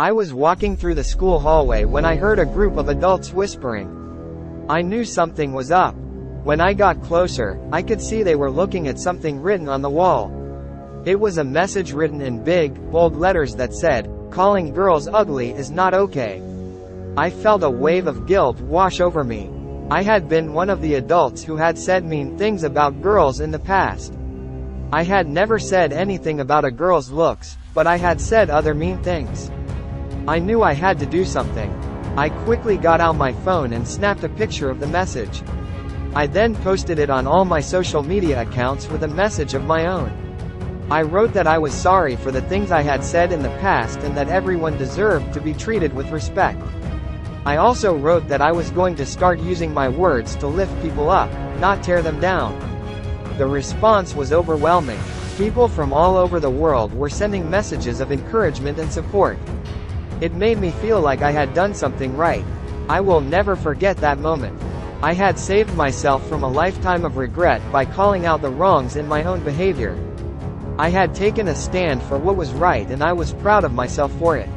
I was walking through the school hallway when I heard a group of adults whispering. I knew something was up. When I got closer, I could see they were looking at something written on the wall. It was a message written in big, bold letters that said, calling girls ugly is not okay. I felt a wave of guilt wash over me. I had been one of the adults who had said mean things about girls in the past. I had never said anything about a girl's looks, but I had said other mean things. I knew I had to do something. I quickly got out my phone and snapped a picture of the message. I then posted it on all my social media accounts with a message of my own. I wrote that I was sorry for the things I had said in the past and that everyone deserved to be treated with respect. I also wrote that I was going to start using my words to lift people up, not tear them down. The response was overwhelming. People from all over the world were sending messages of encouragement and support. It made me feel like I had done something right. I will never forget that moment. I had saved myself from a lifetime of regret by calling out the wrongs in my own behavior. I had taken a stand for what was right and I was proud of myself for it.